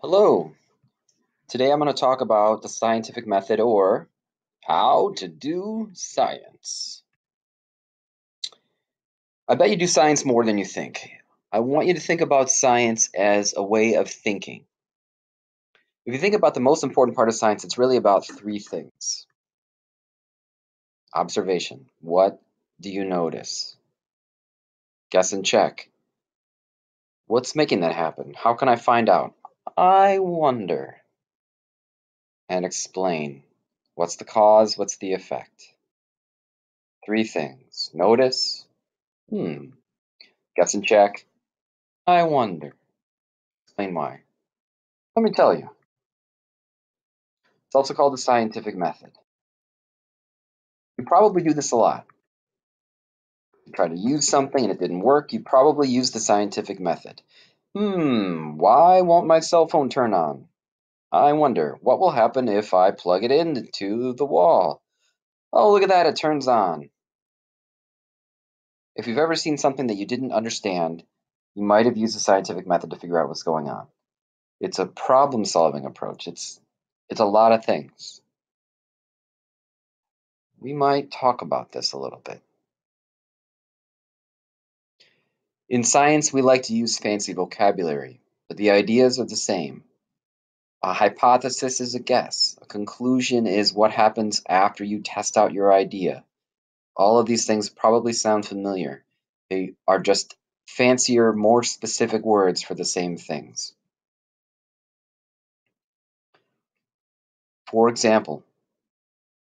Hello. Today I'm going to talk about the scientific method or how to do science. I bet you do science more than you think. I want you to think about science as a way of thinking. If you think about the most important part of science, it's really about three things. Observation. What do you notice? Guess and check. What's making that happen? How can I find out? I wonder. And explain. What's the cause? What's the effect? Three things. Notice. Hmm. Guess and check. I wonder. Explain why. Let me tell you. It's also called the scientific method. You probably do this a lot. You try to use something and it didn't work, you probably use the scientific method. Hmm, why won't my cell phone turn on? I wonder, what will happen if I plug it into the wall? Oh, look at that, it turns on. If you've ever seen something that you didn't understand, you might have used the scientific method to figure out what's going on. It's a problem-solving approach. It's it's a lot of things. We might talk about this a little bit. In science, we like to use fancy vocabulary, but the ideas are the same. A hypothesis is a guess. A conclusion is what happens after you test out your idea. All of these things probably sound familiar. They are just fancier, more specific words for the same things. For example,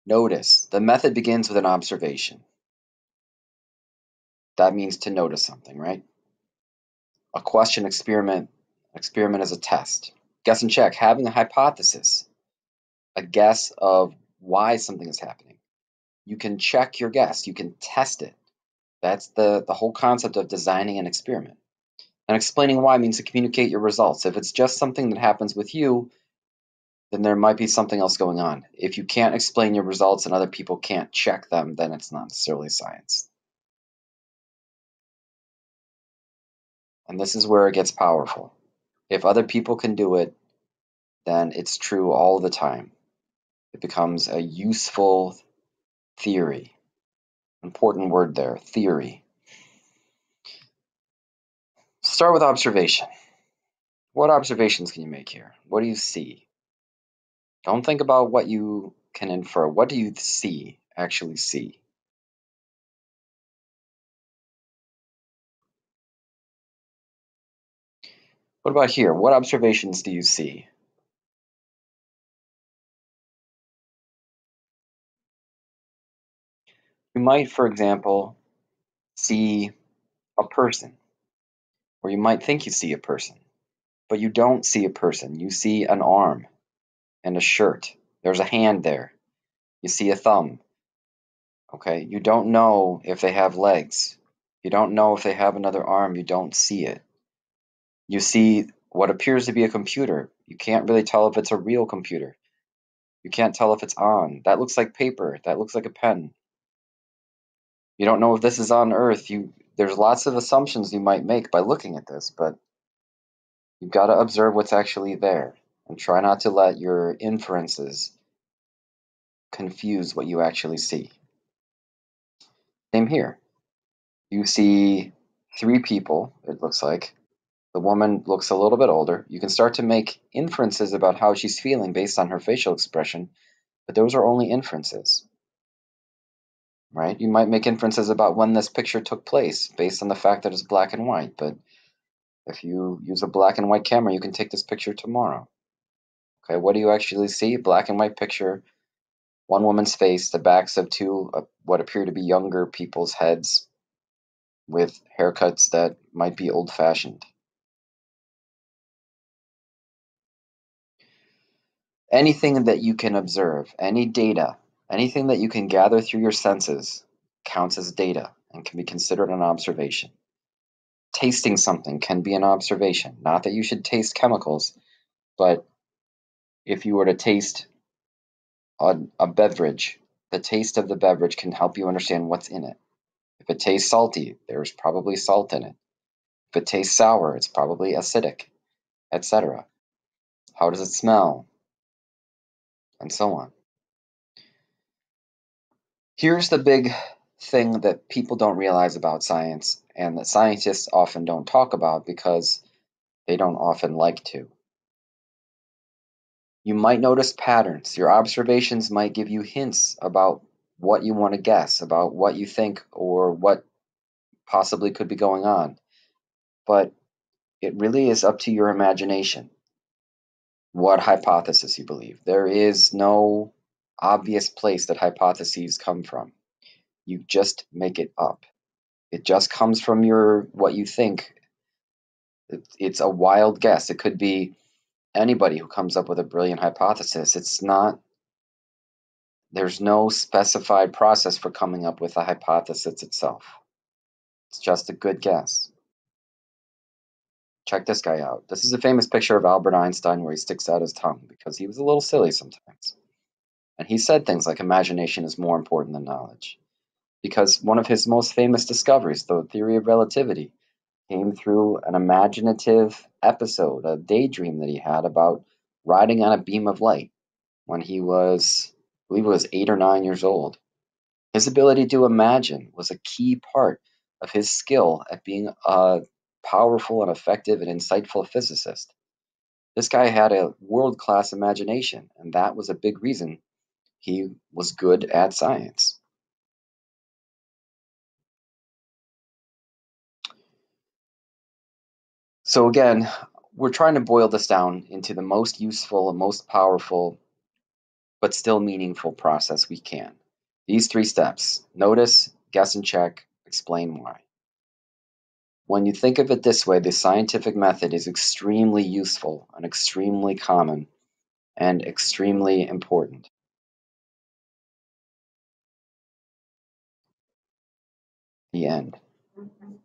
notice. The method begins with an observation. That means to notice something, right? A question experiment, experiment is a test. Guess and check, having a hypothesis, a guess of why something is happening. You can check your guess, you can test it. That's the, the whole concept of designing an experiment. And explaining why means to communicate your results. If it's just something that happens with you, then there might be something else going on. If you can't explain your results and other people can't check them, then it's not necessarily science. And this is where it gets powerful. If other people can do it, then it's true all the time. It becomes a useful theory. Important word there, theory. Start with observation. What observations can you make here? What do you see? Don't think about what you can infer. What do you see, actually see? What about here? What observations do you see? You might, for example, see a person, or you might think you see a person, but you don't see a person. You see an arm and a shirt. There's a hand there. You see a thumb. Okay, you don't know if they have legs. You don't know if they have another arm. You don't see it. You see what appears to be a computer. You can't really tell if it's a real computer. You can't tell if it's on. That looks like paper. That looks like a pen. You don't know if this is on Earth. You there's lots of assumptions you might make by looking at this, but you've got to observe what's actually there and try not to let your inferences confuse what you actually see. Same here. You see three people, it looks like, the woman looks a little bit older. You can start to make inferences about how she's feeling based on her facial expression, but those are only inferences. Right? You might make inferences about when this picture took place based on the fact that it's black and white, but if you use a black and white camera, you can take this picture tomorrow. Okay, what do you actually see? Black and white picture, one woman's face, the backs of two uh, what appear to be younger people's heads with haircuts that might be old fashioned. Anything that you can observe, any data, anything that you can gather through your senses counts as data and can be considered an observation. Tasting something can be an observation. Not that you should taste chemicals, but if you were to taste a, a beverage, the taste of the beverage can help you understand what's in it. If it tastes salty, there's probably salt in it. If it tastes sour, it's probably acidic, etc. How does it smell? And so on. Here's the big thing that people don't realize about science and that scientists often don't talk about because they don't often like to. You might notice patterns. Your observations might give you hints about what you want to guess, about what you think or what possibly could be going on. But it really is up to your imagination what hypothesis you believe. There is no obvious place that hypotheses come from. You just make it up. It just comes from your what you think. It's a wild guess. It could be anybody who comes up with a brilliant hypothesis. It's not there's no specified process for coming up with a hypothesis itself. It's just a good guess. Check this guy out. This is a famous picture of Albert Einstein where he sticks out his tongue because he was a little silly sometimes. And he said things like imagination is more important than knowledge. Because one of his most famous discoveries, the theory of relativity, came through an imaginative episode, a daydream that he had about riding on a beam of light when he was, I believe it was eight or nine years old. His ability to imagine was a key part of his skill at being a powerful and effective and insightful physicist. This guy had a world class imagination, and that was a big reason he was good at science. So, again, we're trying to boil this down into the most useful and most powerful, but still meaningful process we can. These three steps notice, guess and check, explain why. When you think of it this way, the scientific method is extremely useful and extremely common and extremely important. The end. Mm-hmm.